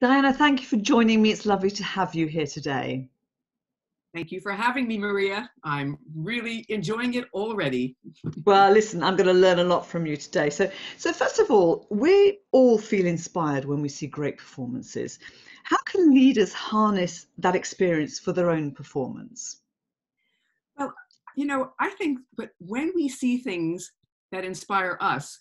Diana, thank you for joining me. It's lovely to have you here today. Thank you for having me, Maria. I'm really enjoying it already. well, listen, I'm going to learn a lot from you today. So, so first of all, we all feel inspired when we see great performances. How can leaders harness that experience for their own performance? Well, you know, I think but when we see things that inspire us,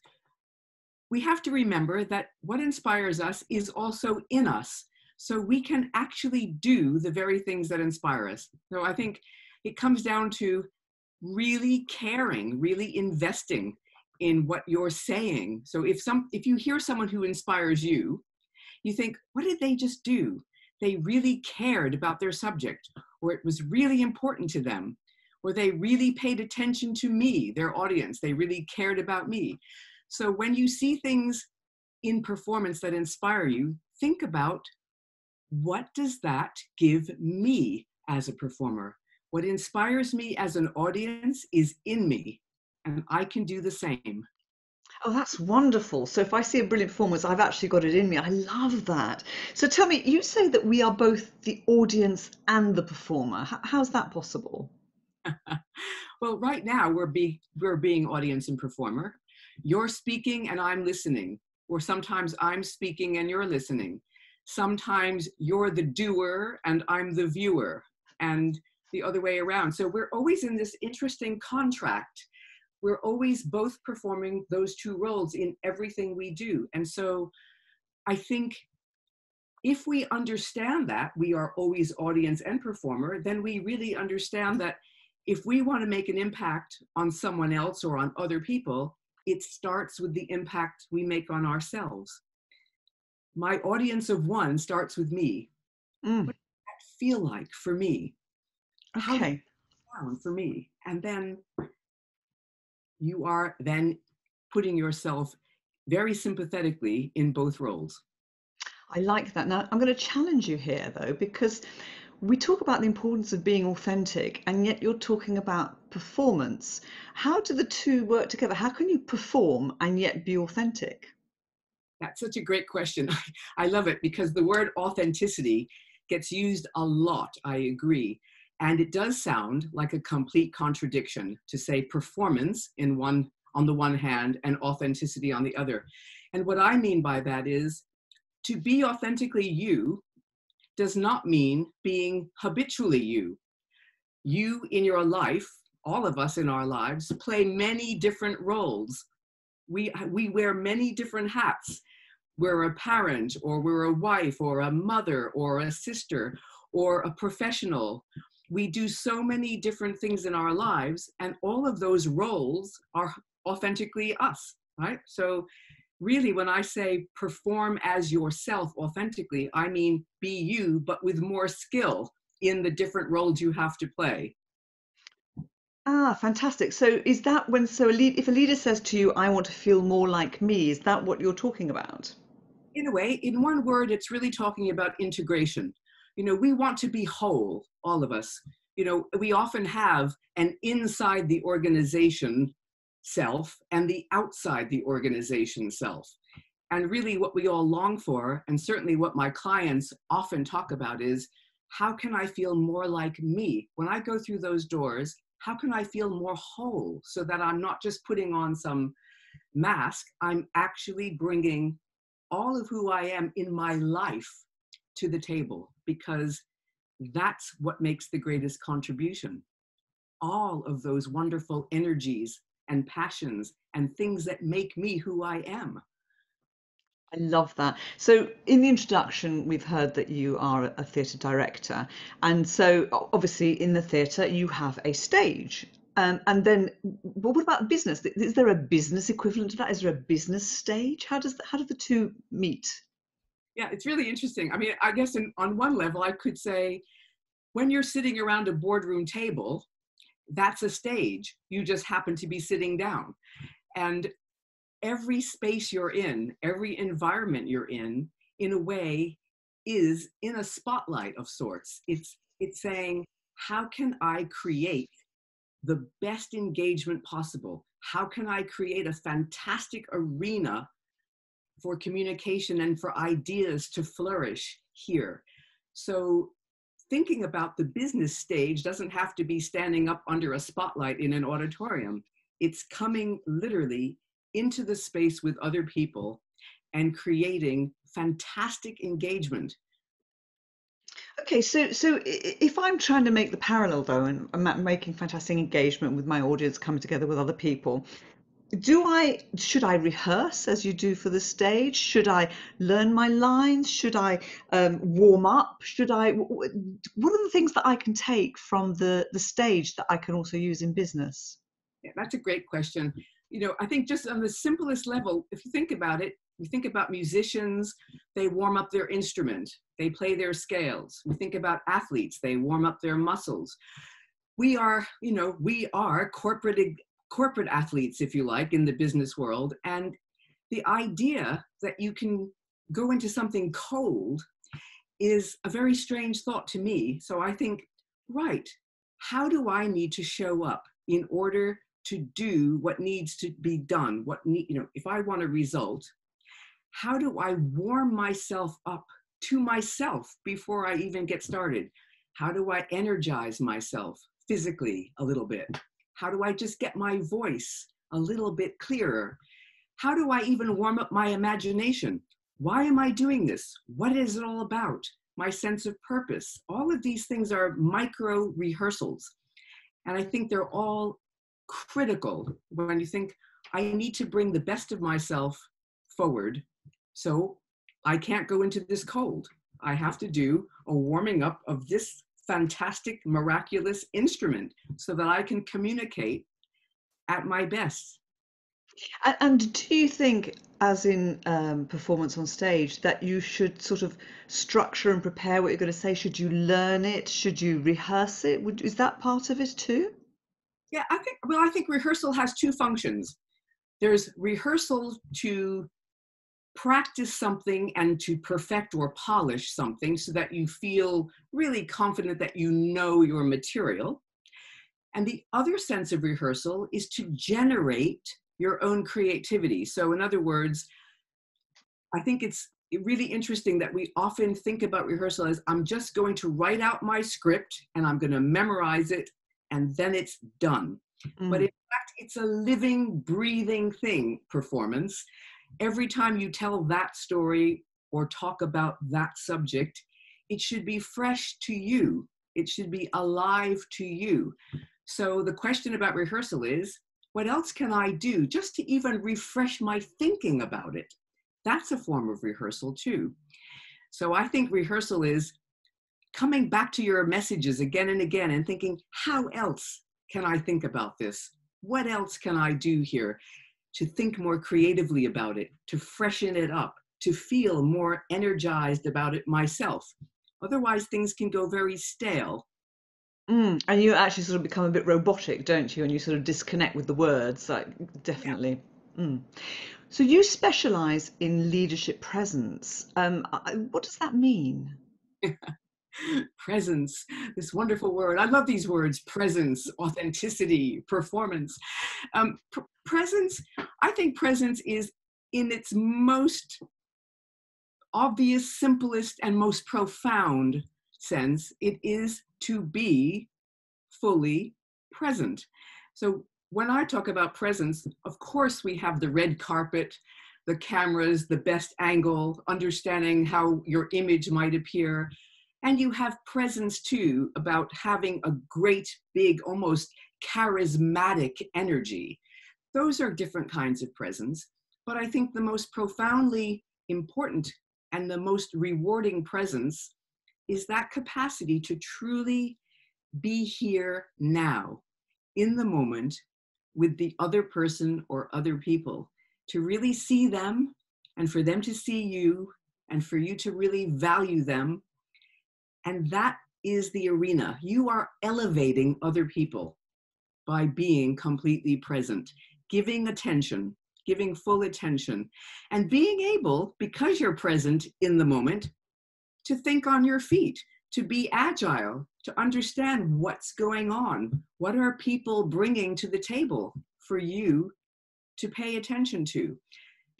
we have to remember that what inspires us is also in us so we can actually do the very things that inspire us. So I think it comes down to really caring, really investing in what you're saying. So if some if you hear someone who inspires you, you think, what did they just do? They really cared about their subject, or it was really important to them, or they really paid attention to me, their audience. They really cared about me. So when you see things in performance that inspire you, think about what does that give me as a performer? What inspires me as an audience is in me, and I can do the same. Oh, that's wonderful. So if I see a brilliant performance, I've actually got it in me. I love that. So tell me, you say that we are both the audience and the performer. How's that possible? well, right now we're, be, we're being audience and performer. You're speaking and I'm listening, or sometimes I'm speaking and you're listening sometimes you're the doer and I'm the viewer, and the other way around. So we're always in this interesting contract. We're always both performing those two roles in everything we do. And so I think if we understand that we are always audience and performer, then we really understand that if we want to make an impact on someone else or on other people, it starts with the impact we make on ourselves my audience of one starts with me. Mm. What does that feel like for me? Okay. How for me? And then you are then putting yourself very sympathetically in both roles. I like that. Now, I'm going to challenge you here, though, because we talk about the importance of being authentic, and yet you're talking about performance. How do the two work together? How can you perform and yet be authentic? That's such a great question. I love it because the word authenticity gets used a lot, I agree. And it does sound like a complete contradiction to say performance in one on the one hand and authenticity on the other. And what I mean by that is to be authentically you does not mean being habitually you. You in your life, all of us in our lives, play many different roles. We, we wear many different hats we're a parent or we're a wife or a mother or a sister or a professional. We do so many different things in our lives, and all of those roles are authentically us, right? So, really, when I say perform as yourself authentically, I mean be you, but with more skill in the different roles you have to play. Ah, fantastic. So, is that when, so a lead, if a leader says to you, I want to feel more like me, is that what you're talking about? in a way, in one word, it's really talking about integration. You know, we want to be whole, all of us. You know, we often have an inside the organization self and the outside the organization self. And really, what we all long for, and certainly what my clients often talk about, is how can I feel more like me? When I go through those doors, how can I feel more whole so that I'm not just putting on some mask, I'm actually bringing all of who I am in my life to the table because that's what makes the greatest contribution. All of those wonderful energies and passions and things that make me who I am. I love that. So, in the introduction, we've heard that you are a theatre director. And so, obviously, in the theatre, you have a stage. Um, and then, well, what about business? Is there a business equivalent to that? Is there a business stage? How does how do the two meet? Yeah, it's really interesting. I mean, I guess in, on one level, I could say, when you're sitting around a boardroom table, that's a stage. You just happen to be sitting down, and every space you're in, every environment you're in, in a way, is in a spotlight of sorts. It's it's saying, how can I create the best engagement possible? How can I create a fantastic arena for communication and for ideas to flourish here. So thinking about the business stage doesn't have to be standing up under a spotlight in an auditorium. It's coming literally into the space with other people and creating fantastic engagement. Okay, so so if I'm trying to make the parallel though, and I'm making fantastic engagement with my audience, coming together with other people, do I should I rehearse as you do for the stage? Should I learn my lines? Should I um, warm up? Should I? What are the things that I can take from the the stage that I can also use in business? Yeah, that's a great question. You know, I think just on the simplest level, if you think about it, we think about musicians, they warm up their instrument, they play their scales. We think about athletes, they warm up their muscles. We are, you know, we are corporate corporate athletes, if you like, in the business world. And the idea that you can go into something cold is a very strange thought to me. So I think, right, how do I need to show up in order to do what needs to be done? What need, you know, if I want a result, how do I warm myself up to myself before I even get started? How do I energize myself physically a little bit? How do I just get my voice a little bit clearer? How do I even warm up my imagination? Why am I doing this? What is it all about? My sense of purpose. All of these things are micro rehearsals. And I think they're all critical when you think, I need to bring the best of myself forward. So I can't go into this cold. I have to do a warming up of this fantastic, miraculous instrument so that I can communicate at my best. And do you think, as in um, performance on stage, that you should sort of structure and prepare what you're going to say? Should you learn it? Should you rehearse it? Would, is that part of it too? Yeah, I think. Well, I think rehearsal has two functions. There's rehearsal to practice something and to perfect or polish something so that you feel really confident that you know your material. And the other sense of rehearsal is to generate your own creativity. So, in other words, I think it's really interesting that we often think about rehearsal as I'm just going to write out my script and I'm going to memorize it and then it's done. Mm. But in fact, it's a living, breathing thing, performance every time you tell that story or talk about that subject, it should be fresh to you. It should be alive to you. So the question about rehearsal is what else can I do just to even refresh my thinking about it? That's a form of rehearsal too. So I think rehearsal is coming back to your messages again and again and thinking, how else can I think about this? What else can I do here? To think more creatively about it, to freshen it up, to feel more energized about it myself. Otherwise, things can go very stale. Mm, and you actually sort of become a bit robotic, don't you? And you sort of disconnect with the words, like definitely. Yeah. Mm. So you specialize in leadership presence. Um, what does that mean? presence, this wonderful word. I love these words presence, authenticity, performance. Um, pr- presence, I think presence is in its most obvious, simplest, and most profound sense, it is to be fully present. So when I talk about presence, of course, we have the red carpet, the cameras, the best angle, understanding how your image might appear. And you have presence too about having a great, big, almost charismatic energy. Those are different kinds of presence. But I think the most profoundly important and the most rewarding presence is that capacity to truly be here now, in the moment, with the other person or other people, to really see them and for them to see you and for you to really value them. And that is the arena. You are elevating other people by being completely present giving attention, giving full attention, and being able, because you're present in the moment, to think on your feet, to be agile, to understand what's going on. What are people bringing to the table for you to pay attention to?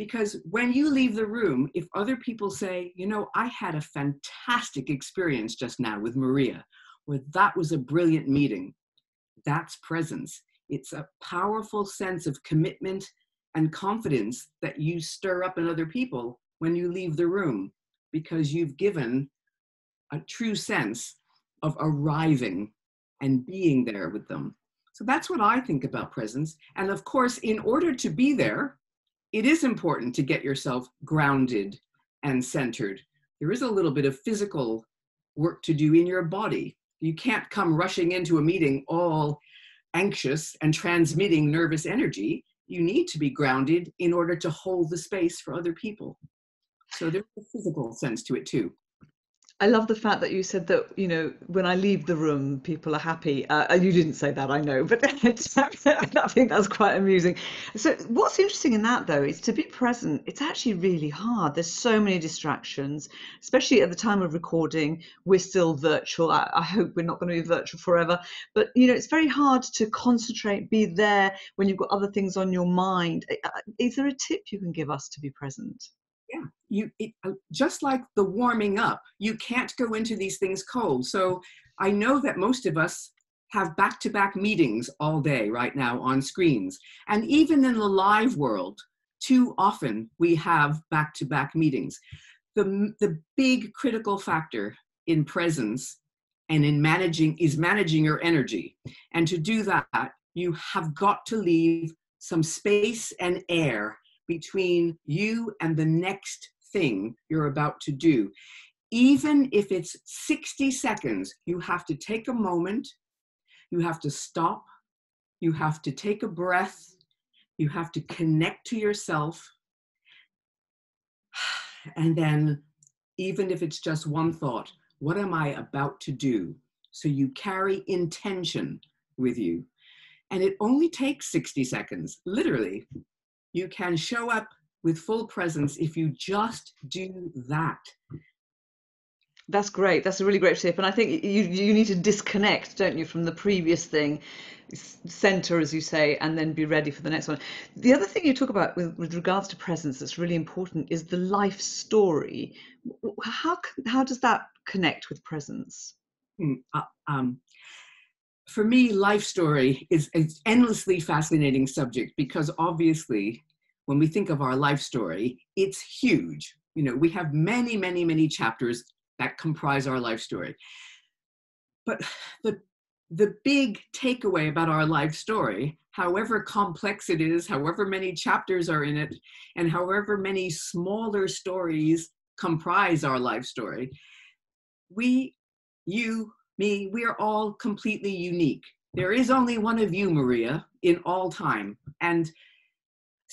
Because when you leave the room, if other people say, you know, I had a fantastic experience just now with Maria, or that was a brilliant meeting, that's presence. It's a powerful sense of commitment and confidence that you stir up in other people when you leave the room because you've given a true sense of arriving and being there with them. So that's what I think about presence. And of course, in order to be there, it is important to get yourself grounded and centered. There is a little bit of physical work to do in your body. You can't come rushing into a meeting all anxious and transmitting nervous energy. You need to be grounded in order to hold the space for other people. So there's a physical sense to it too. I love the fact that you said that, you know, when I leave the room, people are happy. Uh, you didn't say that, I know, but I think that's quite amusing. So, what's interesting in that, though, is to be present, it's actually really hard. There's so many distractions, especially at the time of recording. We're still virtual. I, I hope we're not going to be virtual forever. But, you know, it's very hard to concentrate, be there when you've got other things on your mind. Uh, is there a tip you can give us to be present? yeah you it, uh, just like the warming up you can't go into these things cold. So i know that most of us have back-to-back meetings all day right now on screens. And even in the live world too often we have back-to-back meetings. The, the big critical factor in presence and in managing is managing your energy. And to do that you have got to leave some space and air between you and the next thing you're about to do. Even if it's 60 seconds, you have to take a moment, you have to stop, you have to take a breath, you have to connect to yourself. And then, even if it's just one thought, what am I about to do? So you carry intention with you. And it only takes 60 seconds, literally you can show up with full presence if you just do that. That's great. That's a really great tip. And I think you you need to disconnect, don't you, from the previous thing, center, as you say, and then be ready for the next one. The other thing you talk about with, with regards to presence that's really important is the life story. How how does that connect with presence? Mm, uh, um, for me, life story is an endlessly fascinating subject because obviously, when we think of our life story, it's huge. You know, we have many, many, many chapters that comprise our life story. But the the big takeaway about our life story, however complex it is, however many chapters are in it, and however many smaller stories comprise our life story, we, you, me, we are all completely unique. There is only one of you, Maria, in all time. And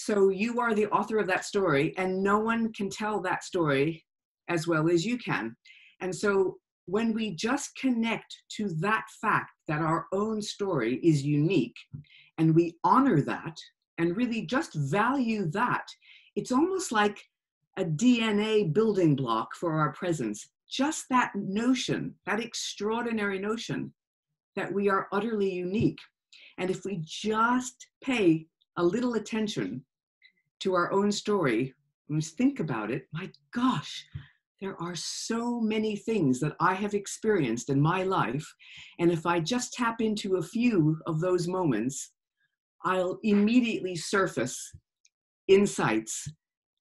so you are the author of that story, and no one can tell that story as well as you can. And so when we just connect to that fact that our own story is unique, and we honor that and really just value that, it's almost like a DNA building block for our presence just that notion, that extraordinary notion that we are utterly unique. And if we just pay a little attention to our own story, and we think about it, my gosh, there are so many things that I have experienced in my life. And if I just tap into a few of those moments, I'll immediately surface insights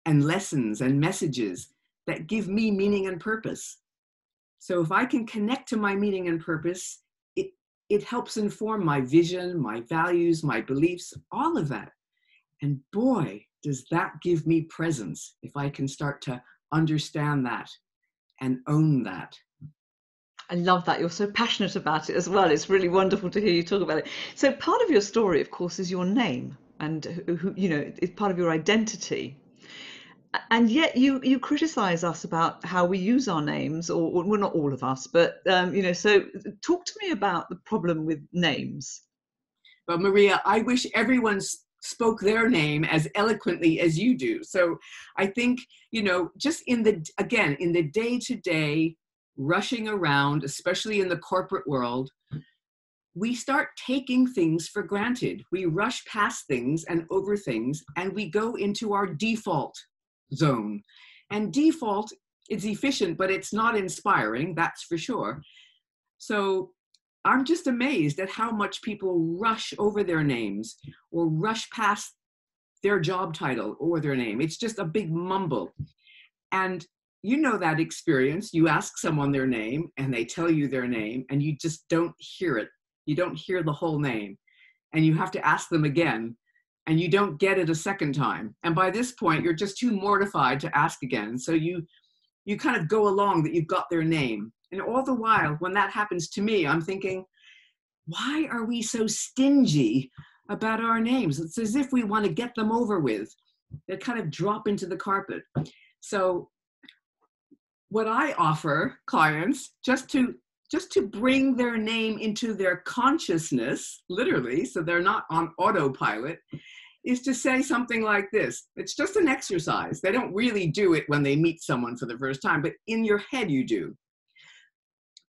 and lessons and messages that give me meaning and purpose. So if I can connect to my meaning and purpose, it, it helps inform my vision, my values, my beliefs, all of that. And boy, does that give me presence if I can start to understand that and own that. I love that. You're so passionate about it as well. It's really wonderful to hear you talk about it. So, part of your story, of course, is your name, and who, you know, it's part of your identity and yet you you criticize us about how we use our names or well not all of us but um, you know so talk to me about the problem with names well maria i wish everyone spoke their name as eloquently as you do so i think you know just in the again in the day to day rushing around especially in the corporate world we start taking things for granted. We rush past things and over things, and we go into our default zone. And default is efficient, but it's not inspiring, that's for sure. So I'm just amazed at how much people rush over their names or rush past their job title or their name. It's just a big mumble. And you know that experience. You ask someone their name and they tell you their name and you just don't hear it. You don't hear the whole name. And you have to ask them again and you don't get it a second time. And by this point, you're just too mortified to ask again. So you you kind of go along that you've got their name. And all the while, when that happens to me, I'm thinking, why are we so stingy about our names? It's as if we want to get them over with. They kind of drop into the carpet. So what I offer clients just to just to bring their name into their consciousness, literally, so they're not on autopilot, is to say something like this. It's just an exercise. They don't really do it when they meet someone for the first time, but in your head you do.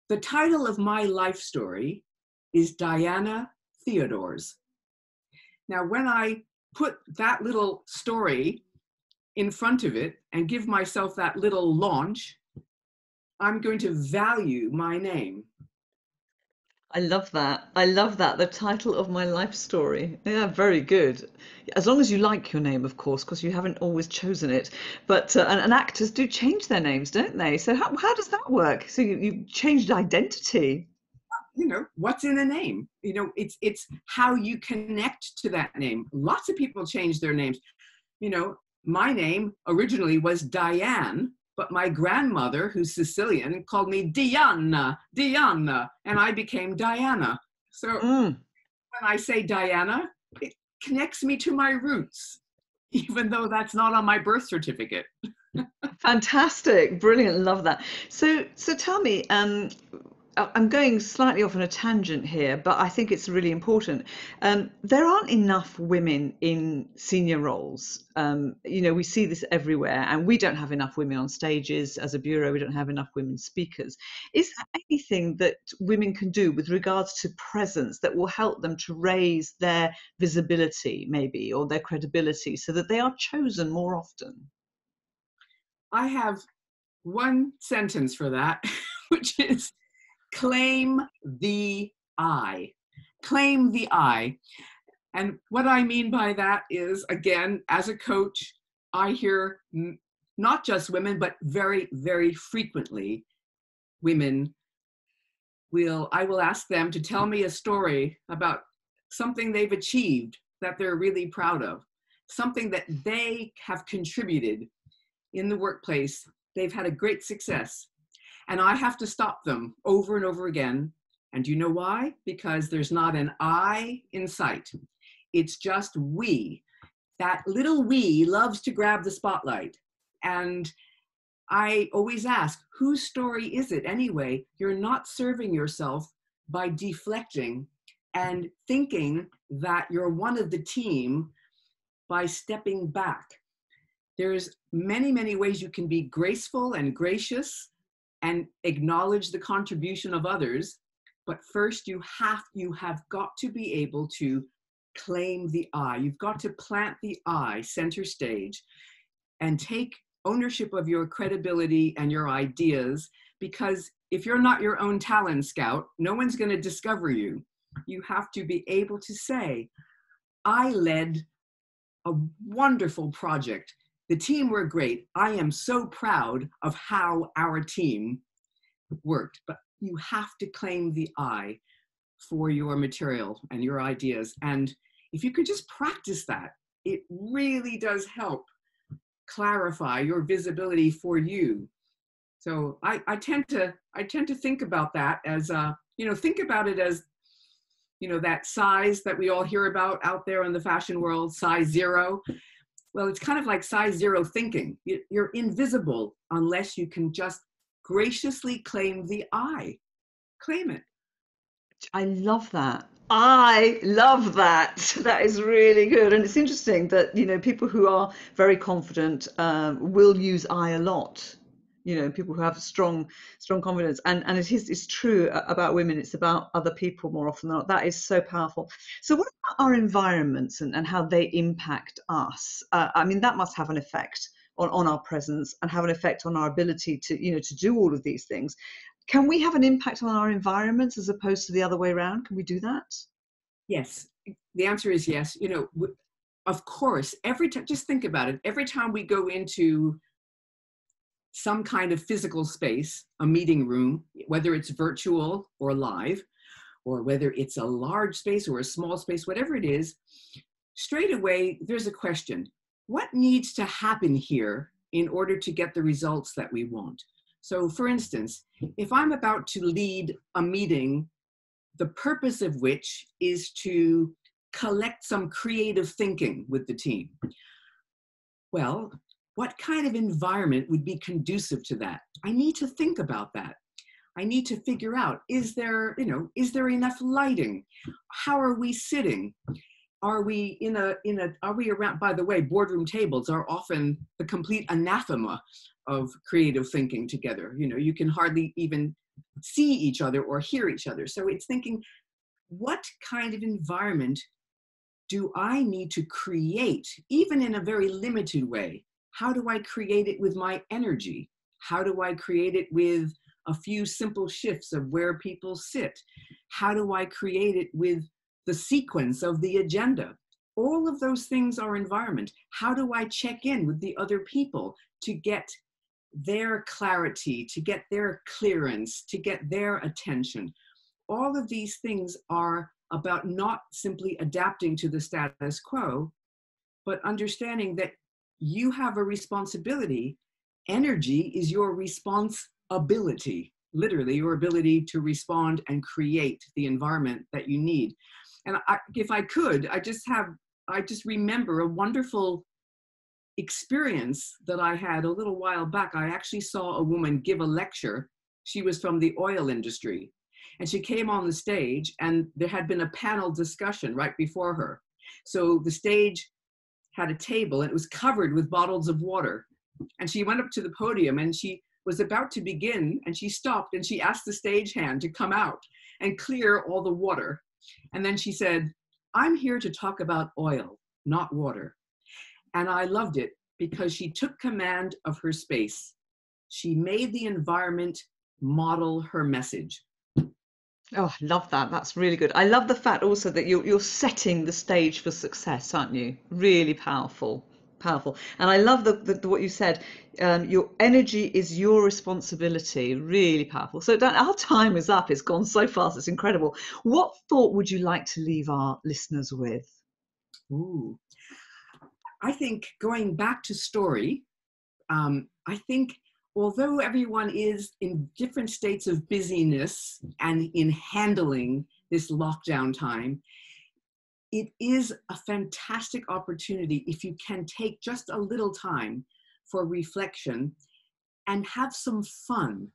The title of my life story is Diana Theodores. Now, when I put that little story in front of it and give myself that little launch, I'm going to value my name. I love that. I love that. The title of my life story. Yeah, very good. As long as you like your name, of course, because you haven't always chosen it. But uh, and, and, actors do change their names, don't they? So how how does that work? So you, you changed identity. You know what's in a name. You know it's it's how you connect to that name. Lots of people change their names. You know my name originally was Diane but my grandmother, who's Sicilian, called me Diana, Diana, and I became Diana. So mm. when I say Diana, it connects me to my roots, even though that's not on my birth certificate. Fantastic, brilliant, love that. So, so tell me, um, I'm going slightly off on a tangent here, but I think it's really important. Um, there aren't enough women in senior roles. Um, you know, we see this everywhere, and we don't have enough women on stages as a bureau. We don't have enough women speakers. Is there anything that women can do with regards to presence that will help them to raise their visibility, maybe, or their credibility, so that they are chosen more often? I have one sentence for that, which is claim the I. Claim the I. And what I mean by that is, again, as a coach, I hear not just women, but very, very frequently, women will, I will ask them to tell me a story about something they've achieved that they're really proud of, something that they have contributed in the workplace. They've had a great success. And I have to stop them over and over again. And do you know why? Because there's not an I in sight. It's just we. That little we loves to grab the spotlight. And I always ask, whose story is it anyway? You're not serving yourself by deflecting and thinking that you're one of the team by stepping back. There's many, many ways you can be graceful and gracious and acknowledge the contribution of others but first you have you have got to be able to claim the i you've got to plant the i center stage and take ownership of your credibility and your ideas because if you're not your own talent scout no one's going to discover you. You have to be able to say i led a wonderful project the team were great. I am so proud of how our team worked, but you have to claim the I for your material and your ideas. And if you could just practice that, it really does help clarify your visibility for you. So I, I tend to I tend to think about that as a, you know, think about it as you know that size that we all hear about out there in the fashion world, size zero well, it's kind of like size zero thinking. You're invisible unless you can just graciously claim the I. Claim it. I love that. I love that. That is really good. And it's interesting that, you know, people who are very confident um, will use I a lot you know people who have strong strong confidence. And and it is it's true about women it's about other people more often than not. That is so powerful. So what about our environments and, and how they impact us? Uh, i mean that must have an effect on, on our presence and have an effect on our ability to you know to do all of these things. Can we have an impact on our environments as opposed to the other way around? Can we do that? Yes. The answer is yes. You know of course every time just think about it. Every time we go into some kind of physical space a meeting room whether it's virtual or live or whether it's a large space or a small space whatever it is straight away there's a question what needs to happen here in order to get the results that we want so for instance if i'm about to lead a meeting the purpose of which is to collect some creative thinking with the team. Well, what kind of environment would be conducive to that? I need to think about that. I need to figure out is there, you know, is there enough lighting? How are we sitting? Are we in a in a are we around by the way, boardroom tables are often the complete anathema of creative thinking together. You know, you can hardly even see each other or hear each other. So it's thinking what kind of environment do I need to create, even in a very limited way? How do I create it with my energy? How do I create it with a few simple shifts of where people sit? How do I create it with the sequence of the agenda? All of those things are environment. How do I check in with the other people to get their clarity, to get their clearance, to get their attention? All of these things are about not simply adapting to the status quo, but understanding that you have a responsibility. Energy is your responsibility, literally, your ability to respond and create the environment that you need. And I, if I could, I just have, I just remember a wonderful experience that I had a little while back. I actually saw a woman give a lecture. She was from the oil industry and she came on the stage, and there had been a panel discussion right before her. So the stage had a table, and it was covered with bottles of water. And she went up to the podium, and she was about to begin, and she stopped and she asked the stagehand to come out and clear all the water. And then she said, I'm here to talk about oil, not water. And I loved it because she took command of her space. She made the environment model her message. Oh, I love that. That's really good. I love the fact also that you're you're setting the stage for success, aren't you? Really powerful, powerful. And I love the, the, the what you said. Um, your energy is your responsibility. Really powerful. So Dan, our time is up. It's gone so fast. It's incredible. What thought would you like to leave our listeners with? Ooh, I think going back to story. Um, I think although everyone is in different states of busyness and in handling this lockdown time, it is a fantastic opportunity if you can take just a little time for reflection and have some fun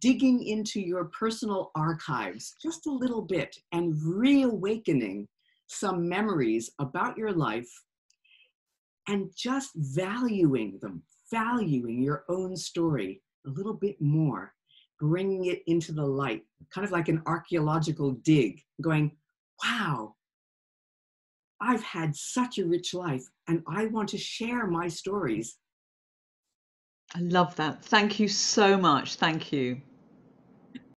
digging into your personal archives just a little bit and reawakening some memories about your life and just valuing them, valuing your own story a little bit more, bringing it into the light, kind of like an archaeological dig, going, wow, I've had such a rich life and I want to share my stories. I love that. Thank you so much. Thank you.